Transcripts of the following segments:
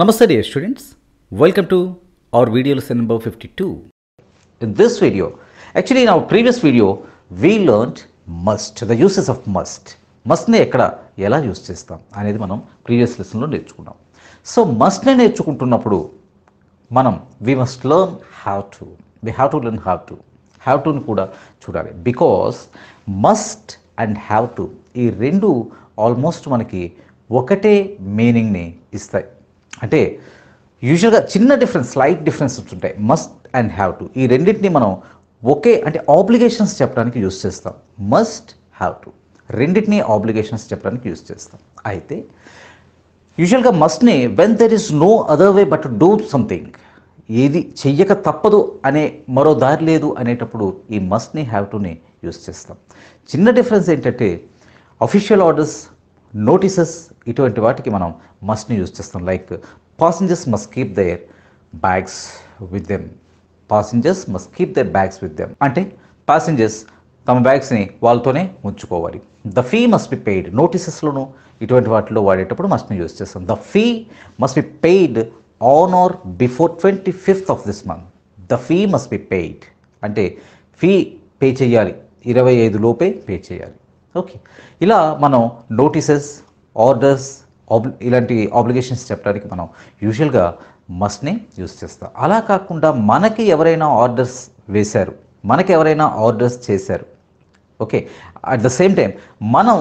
Namaste dear students, welcome to our video lesson number 52. In this video, actually in our previous video, we learned must, the uses of must. మస్ట్ని ఎక్కడ ఎలా use చేస్తాం అనేది మనం previous లెసన్లో నేర్చుకున్నాం. So మస్ట్ని నేర్చుకుంటున్నప్పుడు మనం we must learn have to we have to learn have to have టుని కూడా చూడాలి. Because must and have to ఈ రెండు ఆల్మోస్ట్ మనకి ఒకటే మీనింగ్ని ఇస్తాయి. అంటే యూజువల్గా చిన్న డిఫరెన్స్ స్లైట్ డిఫరెన్స్ ఉంటాయి మస్ట్ అండ్ హ్యావ్ టు ఈ రెండింటిని మనం ఒకే అంటే ఆబ్లిగేషన్స్ చెప్పడానికి యూస్ చేస్తాం. మస్ట్ హ్యావ్ టు రెండింటినీ ఆబ్లిగేషన్స్ చెప్పడానికి యూస్ చేస్తాం. అయితే యూజువల్గా మస్ట్ని when there is no other way but do something ఏది చెయ్యక తప్పదు అనే మరో దారి లేదు అనేటప్పుడు ఈ మస్ట్ని హ్యావ్ టుని యూస్ చేస్తాం. చిన్న డిఫరెన్స్ ఏంటంటే అఫీషియల్ ఆర్డర్స్ నోటీసెస్ ఇటువంటి వాటికి మనం మస్ట్ని యూజ్ చేస్తాం like passengers must keep their bags with them passengers must keep their bags with them అంటే పాసెంజర్స్ తమ బ్యాగ్స్ని వాళ్ళతోనే ఉంచుకోవాలి. The fee must be paid నోటీసెస్లోను ఇటువంటి వాటిలో వాడేటప్పుడు మస్ట్ని యూజ్ చేస్తాం. The fee must be paid on or before twenty fifth of this month the fee must be paid అంటే ఫీ పే చేయాలి. ఇరవై ఐదు లోపే పే చేయాలి. ఓకే ఇలా మనం నోటీసెస్ ఆర్డర్స్ ఆబ్ ఇలాంటి ఆబ్లిగేషన్స్ చెప్పడానికి మనం యూజువల్గా మస్ట్ని యూస్ చేస్తాం. అలా కాకుండా మనకి ఎవరైనా ఆర్డర్స్ వేశారు మనకి ఎవరైనా ఆర్డర్స్ చేశారు okay at the same time మనం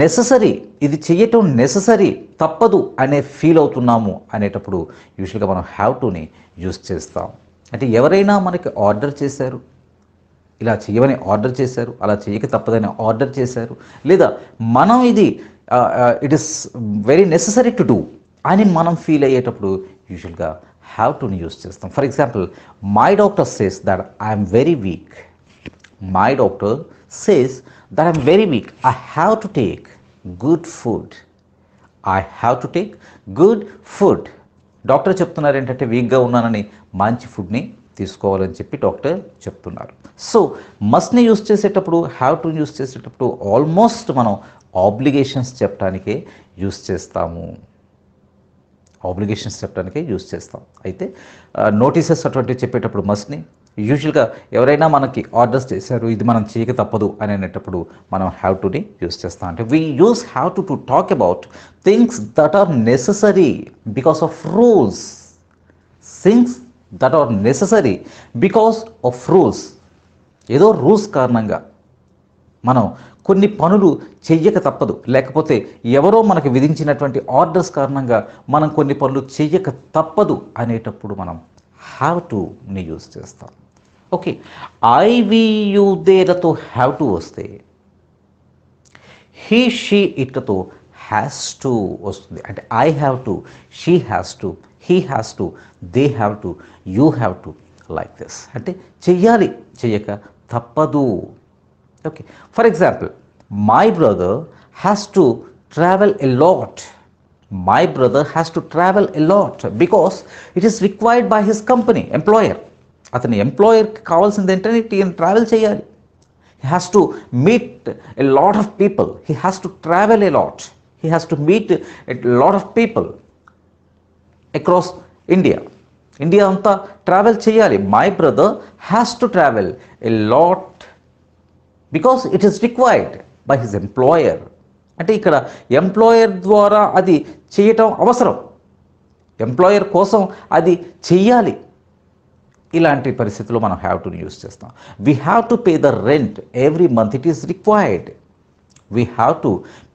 నెససరీ ఇది చేయటం నెససరీ తప్పదు అనే ఫీల్ అవుతున్నాము అనేటప్పుడు యూజువల్గా మనం హ్యావ్ టుని యూస్ చేస్తాం. అంటే ఎవరైనా మనకి ఆర్డర్ చేశారు ఇలా చేయమని ఆర్డర్ చేశారు అలా చేయక తప్పదని ఆర్డర్ చేశారు. లేదా మనం ఇది it is very necessary to do అని మనం ఫీల్ అయ్యేటప్పుడు యూజువల్గా హ్యావ్ టుని యూస్ చేస్తాం. For example my doctor says that I'm very weak my doctor says that I'm very weak I have to take good food I have to take good food doctor చెప్తున్నారు ఏంటంటే వీక్గా ఉన్నానని మంచి ఫుడ్ని తీసుకోవాలని చెప్పి డాక్టర్ చెప్తున్నారు. సో మస్ట్ని యూస్ చేసేటప్పుడు హ్యావ్ టు యూస్ చేసేటప్పుడు ఆల్మోస్ట్ మనం ఆబ్లిగేషన్స్ చెప్పడానికే యూస్ చేస్తాము. ఆబ్లిగేషన్స్ చెప్పడానికే యూస్ చేస్తాం. అయితే నోటీసెస్ అటువంటివి చెప్పేటప్పుడు మస్ట్ని యూజువల్గా ఎవరైనా మనకి ఆర్డర్స్ చేశారు ఇది మనం చేయక తప్పదు అని అనేటప్పుడు మనం హ్యావ్ టుని యూస్ చేస్తాం. అంటే we use have to to talk about things that are necessary because of rules things that are necessary because of rules ఏదో రూల్స్ కారణంగా మనం కొన్ని పనులు చెయ్యక తప్పదు. లేకపోతే ఎవరో మనకు విధించినటువంటి ఆర్డర్స్ కారణంగా మనం కొన్ని పనులు చెయ్యక తప్పదు అనేటప్పుడు మనం హ్యావ్ టుని యూజ్ చేస్తాం. ఓకే ఐ వి దేలతో హ్యావ్ టు వస్తే హీ షీ ఇట్లతో హ్యాస్ టు వస్తుంది. అంటే I have to she has to he has to they have to you have to like this అంటే చెయ్యాలి చెయ్యక తప్పదు. Okay for example my brother has to travel a lot my brother has to travel a lot because it is required by his company employer అతని ఎంప్లాయర్కి కావాల్సింది ఏంటంటే ఈయన travel చేయాలి. He has to meet a lot of people he has to travel a lot he has to meet a lot of people across India India అంతా travel చేయాలి. My brother has to travel a lot because it is required by his employer అంటే ఇక్కడ employer ద్వారా అది చేయటం అవసరం. Employer కోసం అది చెయ్యాలి ఇలాంటి పరిస్థితుల్లో మనం హ్యావ్ టు యూస్ చేస్తాం. We have to pay the rent every month it is required we have to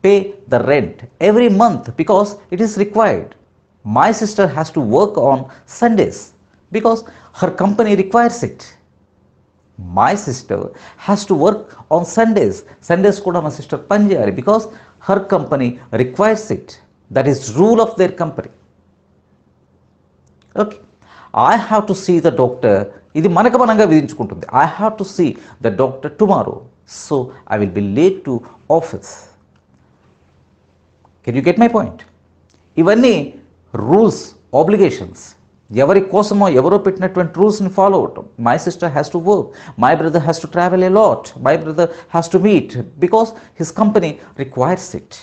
pay the rent every month because it is required my sister has to work on Sundays because her company requires it my sister has to work on Sundays Sundays కూడా మా sister పని చేయాలి because her company requires it that is rule of their company okay I have to see the doctor ఇది మనకు మనంగా విధించుకుంటుంది. I have to see the doctor tomorrow so I will be late to office can you get my point ఇవన్నీ rules obligations ఎవరి కోసమో ఎవరో పెట్టినటువంటి రూల్స్ని follow అవటం my sister has to work my brother has to travel a lot my brother has to meet because his company requires it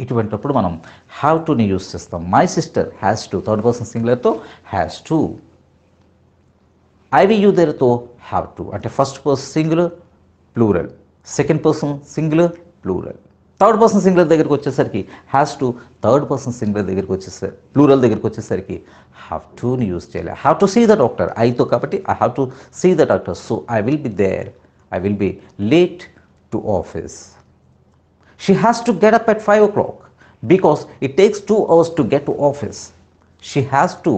ఇటువంటిప్పుడు మనం have టుని use చేస్తాం. My sister has to third person సింగులర్తో has to I we you దేర్తో have to అంటే first person singular plural second person singular plural third person singular దగ్గరికి వచ్చేసరికి has to third person singular దగ్గరికి వచ్చేసరికి plural దగ్గరికి వచ్చేసరికి have టుని use చేయాలి. Have to see the doctor ఐతో కాబట్టి I have to see the doctor so I will be there I will be late to office She has to get up at 5 o'clock because it takes 2 hours to get to office. She has to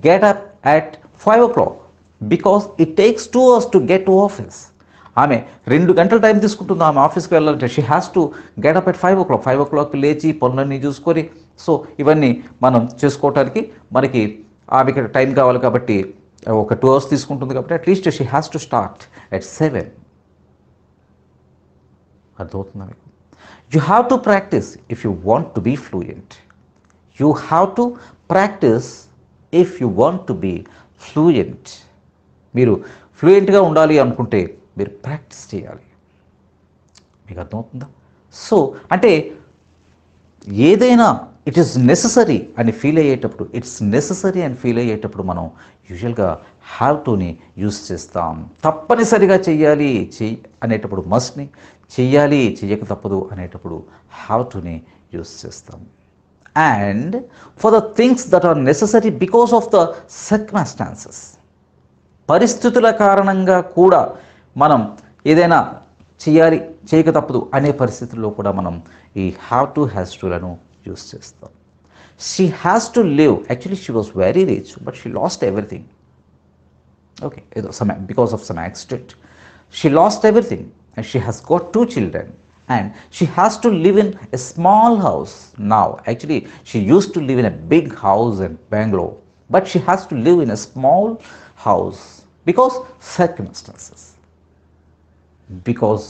get up at 5 o'clock because it takes 2 hours to get to office. ఆమె రెండు గంటల time తీసుకుంటుంది. ఆమె ఆఫీస్కి వెళ్ళాలంటే she has to get up at five o'clock five o'clock లేచి పనులన్నీ చూసుకొని సో ఇవన్నీ మనం చేసుకోవటానికి మనకి ఆమెకి టైం కావాలి కాబట్టి ఒక టూ అవర్స్ తీసుకుంటుంది కాబట్టి at least she has to start at seven అర్థమవుతుందా మీకు? You have to practise if you want to be fluent you have to practise if you want to be fluent మీరు ఫ్లూయెంట్గా ఉండాలి అనుకుంటే మీరు ప్రాక్టీస్ చేయాలి. మీకు అర్థమవుతుందా? సో అంటే ఏదైనా ఇట్ ఈస్ నెససరీ అని ఫీల్ అయ్యేటప్పుడు ఇట్స్ నెససరీ అని ఫీల్ అయ్యేటప్పుడు మనం యూజువల్గా హ్యావ్ టుని యూస్ చేస్తాం. తప్పనిసరిగా చెయ్యాలి చెయ్యి అనేటప్పుడు మస్ట్ని చెయ్యాలి చెయ్యక తప్పదు అనేటప్పుడు హ్యావ్ టుని యూస్ చేస్తాం. And for the things that are necessary because of the circumstances పరిస్థితుల కారణంగా కూడా మనం ఏదైనా చేయాలి చేయక తప్పదు అనే పరిస్థితుల్లో కూడా మనం ఈ హ్యావ్ టు హ్యాస్ టులను యూస్ చేస్తాం. She has to live actually she was very rich but she lost everything okay ఏదో some because of some accident she lost everything and she has got two children and she has to live in a small house now actually she use to live in a big house in Bengaluru but she has to live in a small house because circumstances because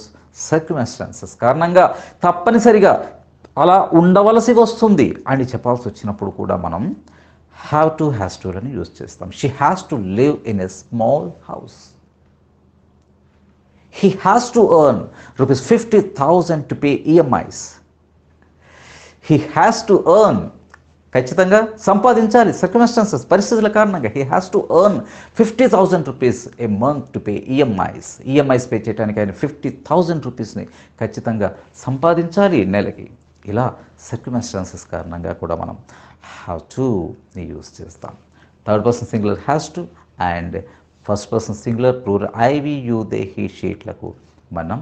circumstances కారణంగా తప్పనిసరిగా అలా ఉండవలసి వస్తుంది అని చెప్పాల్సి వచ్చినప్పుడు కూడా మనం హ్యావ్ టు హ్యాస్ టు అని యూజ్ చేస్తాం. She has to live in a small house he has to earn rupees fifty thousand to pay EMIs he has to earn ఖచ్చితంగా సంపాదించాలి. సర్కమ్స్టాన్సెస్ పరిస్థితుల కారణంగా he has to earn fifty thousand rupees a month to pay EMIs EMIs pay చేయడానికి ఆయన fifty thousand రూపీస్ని ఖచ్చితంగా సంపాదించాలి నెలకి. ఇలా సర్కమ్స్టాన్సెస్ కారణంగా కూడా మనం హ్యావ్ టు యూస్ చేస్తాం. Third person singular has to and first person singular plural I we you they he షీట్లకు మనం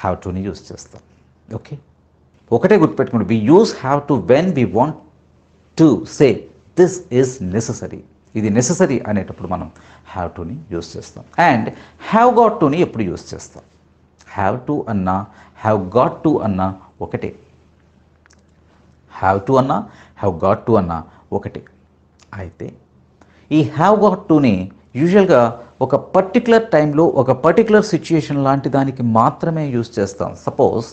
హ్యావ్ టుని యూస్ చేస్తాం. ఓకే ఒకటే గుర్తుపెట్టుకోండి. We use have to when we want to say this is necessary ఇది necessary అనేటప్పుడు మనం have టుని use చేస్తాం. అండ్ హ్యావ్ గాట్ టుని ఎప్పుడు యూస్ చేస్తాం? హ్యావ్ టు అన్నా హ్యావ్ గాట్ టు అన్నా ఒకటే. హ్యావ్ టు అన్నా హ్యావ్ గాట్ టు అన్నా ఒకటే. అయితే ఈ హ్యావ్ గాట్ టుని యూజువల్గా ఒక పర్టికులర్ టైంలో ఒక పర్టికులర్ సిచ్యుయేషన్ లాంటి దానికి మాత్రమే యూస్ చేస్తాం. Suppose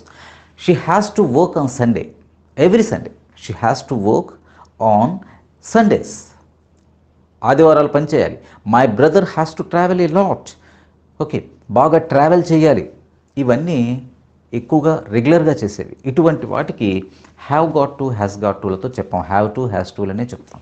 she has to work on Sunday every Sunday she has to work on Sundays ఆదివారాలు పనిచేయాలి. My brother has to travel a lot okay బాగా ట్రావెల్ చేయాలి. ఇవన్నీ ఎక్కువగా రెగ్యులర్గా చేసేవి. ఇటువంటి వాటికి have got to has got టూలతో చెప్పాం. హ్యావ్ టు హ్యాస్ టూలనే అనే చెప్తాం.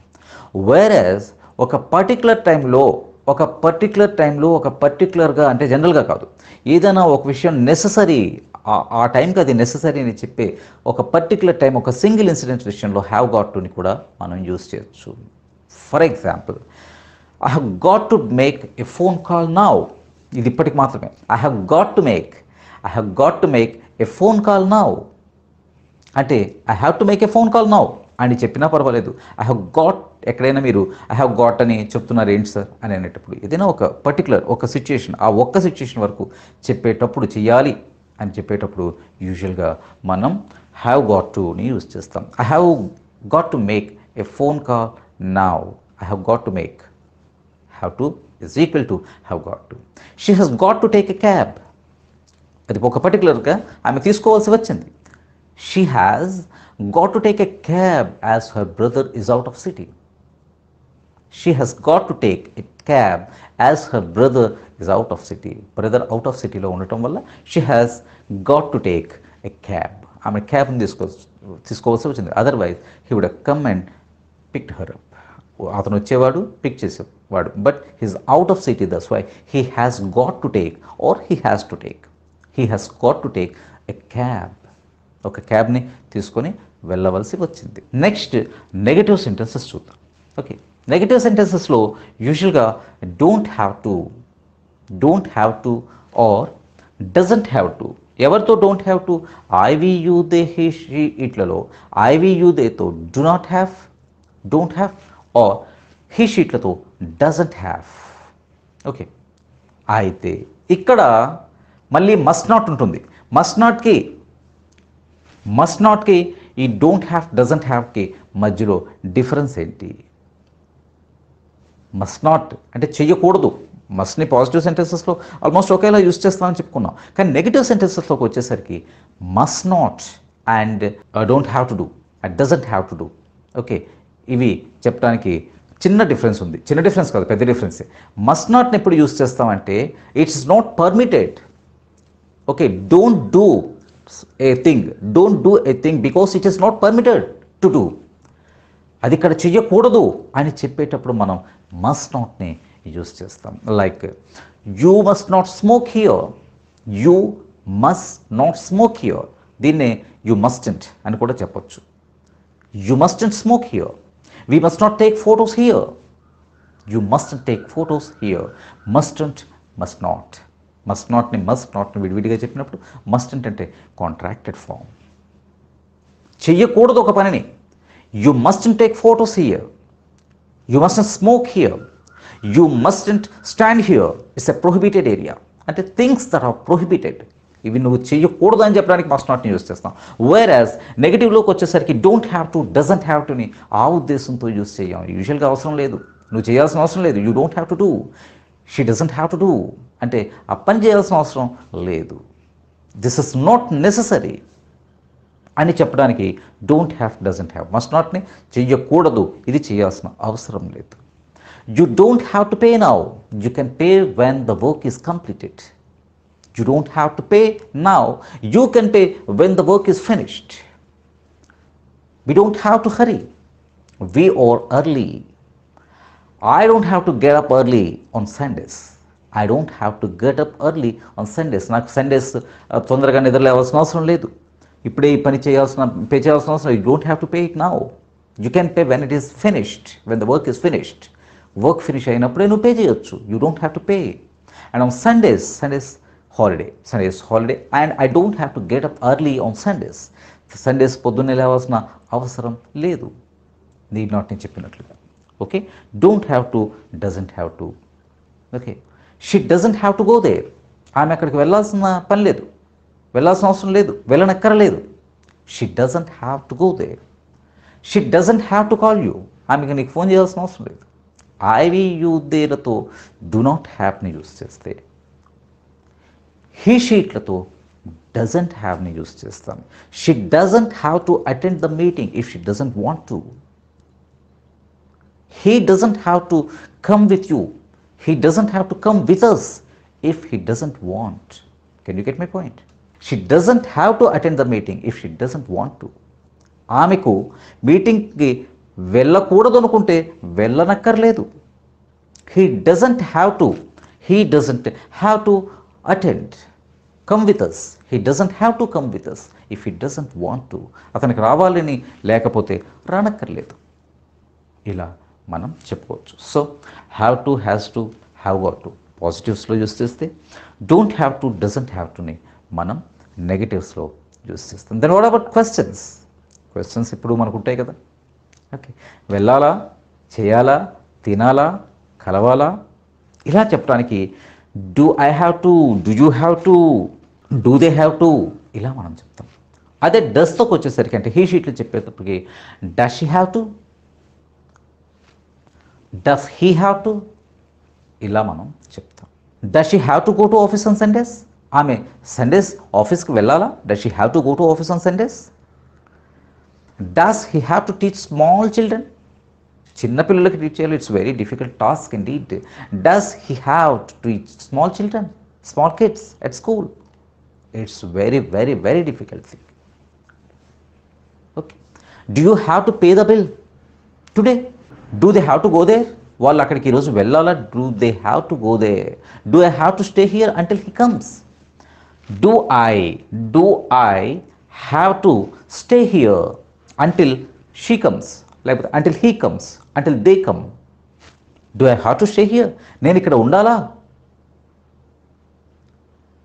వేరస్ ఒక పర్టికులర్ టైంలో ఒక పర్టికులర్ టైంలో ఒక పర్టికులర్గా అంటే జనరల్గా కాదు. ఏదైనా ఒక విషయం నెససరీ ఆ టైంకి అది నెససరీ అని చెప్పి ఒక పర్టికులర్ టైం ఒక సింగిల్ ఇన్సిడెంట్ విషయంలో హ్యావ్ గాట్ టుని కూడా మనం యూజ్ చేయొచ్చు. For example I have got to make a phone call now ఇది ఇప్పటికి మాత్రమే. I have got to make I have got to make a phone call now అంటే I have to make a phone call now అని చెప్పినా పర్వాలేదు. I have got ఎక్కడైనా మీరు I have got అని చెప్తున్నారు ఏంటి సార్? అని అనేటప్పుడు ఏదైనా ఒక పర్టికులర్ ఒక సిచ్యుయేషన్ ఆ ఒక్క సిచ్యుయేషన్ వరకు చెప్పేటప్పుడు చేయాలి అని చెప్పేటప్పుడు యూజువల్గా మనం హ్యావ్ గాట్ టుని యూజ్ చేస్తాం. I have got to make a phone call now I have got to make have to is equal to have got to she has got to take a cab అది ఒక పర్టికులర్గా ఆమె తీసుకోవాల్సి వచ్చింది. She has got to take a cab as her brother is out of city she has got to take a cab as her brother is out of city brother out of సిటీలో ఉండటం వల్ల she has got to take a cab ఆమె క్యాబ్ని తీసుకో తీసుకోవాల్సి వచ్చింది. Otherwise he would come and picked her up అతను వచ్చేవాడు పిక్ చేసేవాడు. But he's out of city that's why he has got to take or he has to take he has got to take a cab ఒక క్యాబ్ని తీసుకొని వెళ్ళవలసి వచ్చింది. Next negative sentences చూద్దాం. Okay negative సెంటెన్సెస్లో యూజువల్గా don't have to don't have to or doesn't have to ఎవరితో don't have to I we you they he she ఇట్లలో. I we you దేతో do not have don't have or he షీట్లతో doesn't have okay అయితే ఇక్కడ మళ్ళీ must not ఉంటుంది. Must నాట్కి must నాట్కి ఈ don't have doesn't హ్యావ్కి మధ్యలో difference ఏంటి? మస్ట్ నాట్ అంటే చెయ్యకూడదు. మస్ట్ని పాజిటివ్ సెంటెన్సెస్లో ఆల్మోస్ట్ ఒకేలా యూస్ చేస్తామని చెప్పుకున్నాం. కానీ నెగిటివ్ సెంటెన్సెస్లోకి వచ్చేసరికి must not and don't have to do and doesn't have to do okay ఇవి చెప్పడానికి చిన్న డిఫరెన్స్ ఉంది. చిన్న డిఫరెన్స్ కాదు పెద్ద డిఫరెన్సే మస్ట్ నాట్ని ఎప్పుడు యూస్ చేస్తామంటే it's not permitted okay don't do a thing don't do a thing because it is not permitted to do అది ఇక్కడ చెయ్యకూడదు అని చెప్పేటప్పుడు మనం మస్ట్ నాట్ని యూస్ చేస్తాం. Like you must not smoke here you must not smoke here దీన్ని you mustn't అని కూడా చెప్పొచ్చు. You mustn't smoke here we must not take photos here you must take photos here mustn't must not must నాట్ని must నాట్ని విడివిడిగా చెప్పినప్పుడు mustn't అంటే contracted form చెయ్యకూడదు ఒక పనిని. You must take photos here you must smoke here you must stand here it's a prohibited area అంటే things that are prohibited ఇవి నువ్వు చేయకూడదు అని చెప్పడానికి మస్ట్ నాట్ని యూస్ చేస్తాం వేర్ యాజ్ నెగిటివ్లోకి వచ్చేసరికి don't have to doesn't have టుని ఆ ఉద్దేశంతో యూస్ చేయం. యూజువల్గా అవసరం లేదు. నువ్వు చేయాల్సిన అవసరం లేదు. You don't have to do she doesn't have to do అంటే ఆ పని చేయాల్సిన అవసరం లేదు. దిస్ ఇస్ నాట్ నెససరీ అని చెప్పడానికి don't have doesn't have must నాట్ని చెయ్యకూడదు. ఇది చేయాల్సిన అవసరం లేదు. You don't have to pay now you can pay when the work is completed you don't have to pay now you can pay when the work is finished we don't have to hurry we are early. I don't have to get up early on Sundays I don't have to get up early on Sundays నాకు Sundays తొందరగా నిద్ర లేవాల్సిన అవసరం లేదు. ఇప్పుడే ఈ పని చేయాల్సిన pay చేయాల్సిన అవసరం you don't have to pay it now you can pay when it is finished when the work is finished work finish అయినప్పుడే నువ్వు పే చేయొచ్చు. You don't have to pay and on Sundays Sundays holiday Sundays holiday and I don't have to get up early on Sundays Sundays పొద్దున్నే లేవాల్సిన అవసరం లేదు. Need not నేను చెప్పినట్లుగా okay don't have to doesn't have to okay she doesn't have to go there ఆమె అక్కడికి వెళ్ళాల్సిన పని లేదు. వెళ్ళాల్సిన అవసరం లేదు వెళ్ళనక్కరలేదు. She doesn't have to go there she doesn't have to call you ఆమెకి నీకు ఫోన్ చేయాల్సిన అవసరం లేదు. ఐవి యూ దేలతో డు నాట్ హ్యావ్ని యూస్ చేస్తే హీ షీట్లతో డజంట్ హ్యావ్ని యూస్ చేస్తాం. She doesn't have to attend the meeting if she doesn't want to he doesn't have to come with you he doesn't have to come with us if he doesn't want can you get my point she doesn't have to attend the meeting if she doesn't want to ఆమెకు మీటింగ్కి వెళ్ళకూడదు అనుకుంటే వెళ్ళనక్కర్లేదు. He doesn't have to he doesn't have to attend come with us he doesn't have to come with us if he doesn't want to అతనికి రావాలని లేకపోతే రానక్కర్లేదు. ఇలా మనం చెప్పుకోవచ్చు. So have to has to have got to పాజిటివ్స్లో use చేస్తే don't have to doesn't have టుని మనం నెగిటివ్స్లో యూస్ చేస్తాం then what about questions questions ఇప్పుడు మనకు ఉంటాయి కదా. ఓకే వెళ్ళాలా? చేయాలా? తినాలా? కలవాలా? ఇలా చెప్పడానికి do I have to do you have to do they have to ఇలా మనం చెప్తాం. అదే డస్తో వచ్చేసరికి అంటే హీ షీట్లు చెప్పేటప్పటికి does she have to does he have to ఇలా మనం చెప్తాం. Does she have to go to office on Sundays ఆమె సండేస్ ఆఫీస్కి వెళ్ళాలా? Does she have to go to office on Sundays does he have to teach small children చిన్నపిల్లలకి teach చేయాలి. It's very difficult task indeed does he have to teach small children small kids at school it's very very very difficult thing do you have to pay the bill today do they have to go there వాళ్ళు అక్కడికి ఈరోజు వెళ్ళాలా? Do they have to go there do I have to stay here until he comes do I do I have to stay here until she comes లేకపోతే until he comes until they come do I have to stay here నేను ఇక్కడ ఉండాలా?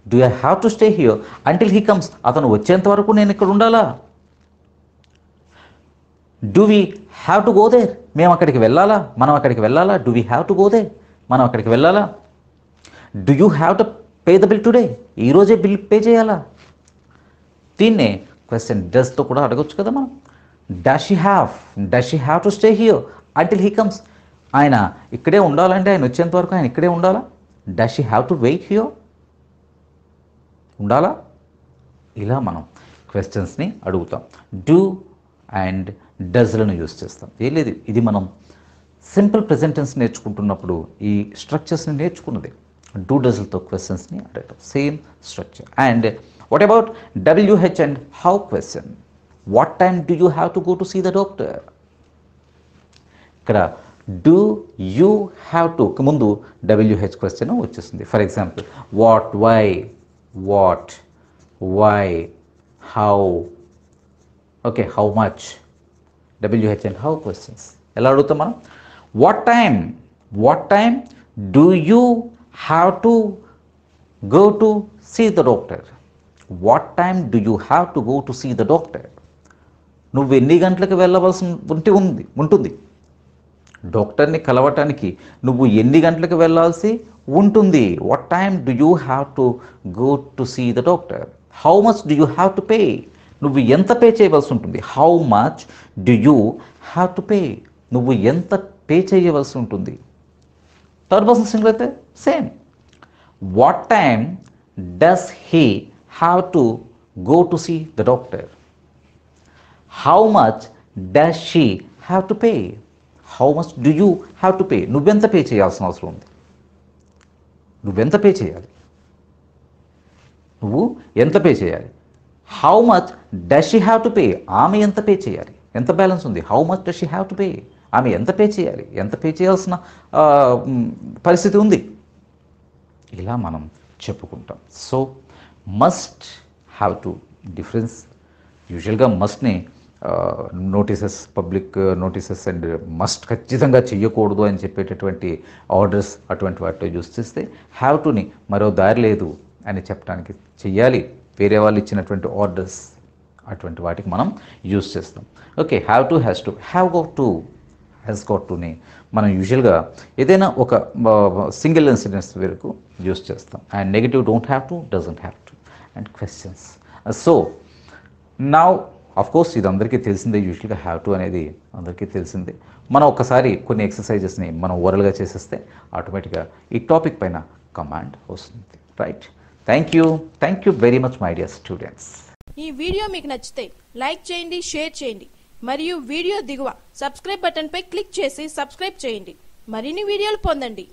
Do I have to stay here until he comes అతను వచ్చేంత వరకు నేను ఇక్కడ ఉండాలా? Do we have to go there మేము అక్కడికి వెళ్ళాలా? మనం అక్కడికి వెళ్ళాలా? Do we have to go there మనం అక్కడికి వెళ్ళాలా? Do you have to pay the bill today ఈరోజే బిల్ పే చేయాలా? దీన్నే క్వశ్చన్ డస్తో కూడా అడగొచ్చు కదా మనం. Does she have does she have to stay here until he comes ఆయన ఇక్కడే ఉండాలంటే ఆయన వచ్చేంత వరకు ఆయన ఇక్కడే ఉండాలా? Does she have to wait here ఉండాలా? ఇలా మనం క్వశ్చన్స్ని అడుగుతాం. డూ అండ్ డజ్లను యూజ్ చేస్తాం. ఏం లేదు ఇది మనం సింపుల్ ప్రెజెంటెన్స్ నేర్చుకుంటున్నప్పుడు ఈ స్ట్రక్చర్స్ని నేర్చుకున్నది. డూ డజ్లతో క్వశ్చన్స్ని అడగటం same structure and what about W H and how question what time do you have to go to see the doctor ఇక్కడ డూ యూ హ్యావ్ టు ముందు డబ్ల్యూహెచ్ క్వశ్చన్ వచ్చేస్తుంది for example what why what why how okay how much W H and how questions ఎలా అడుగుతాం మనం? What time what time do you have to go to see the doctor what time do you have to go to see the doctor నువ్వు ఎన్ని గంటలకు వెళ్ళవలసి ఉంటే ఉంది ఉంటుంది? డాక్టర్ని కలవటానికి నువ్వు ఎన్ని గంటలకు వెళ్ళాల్సి ఉంటుంది? What time do you have to go to see the doctor how much do you have to pay నువ్వు ఎంత పే చేయవలసి ఉంటుంది? How much do you have to pay నువ్వు ఎంత పే చేయవలసి ఉంటుంది? థర్డ్ పర్సన్ సింగిల్ అయితే same what time does he have to go to see the doctor how much does she have to pay how much do you have to pay నువ్వెంత pay చేయాల్సిన అవసరం ఉంది? నువ్వెంత pay చేయాలి? నువ్వు ఎంత pay చేయాలి? How much does she have to pay ఆమె ఎంత పే చేయాలి? ఎంత బ్యాలెన్స్ ఉంది? How much does she have to pay ఆమె ఎంత పే చేయాలి? ఎంత పే చేయాల్సిన పరిస్థితి ఉంది? ఇలా మనం చెప్పుకుంటాం. So must have to difference యూజువల్గా మస్ట్ని notices public notices and must ఖచ్చితంగా చెయ్యకూడదు అని చెప్పేటటువంటి ఆర్డర్స్ అటువంటి వాటిలో యూస్ చేస్తే హ్యావ్ టుని మరో దారి లేదు అని చెప్పడానికి చెయ్యాలి. వేరే వాళ్ళు ఇచ్చినటువంటి ఆర్డర్స్ అటువంటి వాటికి మనం యూస్ చేస్తాం. Okay have to has to have got to has got టుని మనం యూజువల్గా ఏదైనా ఒక సింగిల్ ఇన్సిడెంట్స్ వరకు యూస్ చేస్తాం. And negative don't have to doesn't have to. And questions. So నా ఆఫ్ కోర్స్ ఇది అందరికీ తెలిసిందే యూజువల్గా హ్యావ్ టు అనేది అందరికీ తెలిసిందే. మనం ఒకసారి కొన్ని ఎక్సర్సైజెస్ని మనం ఓరల్గా చేసేస్తే ఆటోమేటిక్గా ఈ టాపిక్ పైన కమాండ్ వస్తుంది. Right thank you thank you very much my dear students ఈ వీడియో మీకు నచ్చితే లైక్ చేయండి షేర్ చేయండి. మరియు వీడియో దిగువ సబ్స్క్రైబ్ బటన్పై క్లిక్ చేసి సబ్స్క్రైబ్ చేయండి. మరిన్ని వీడియోలు పొందండి.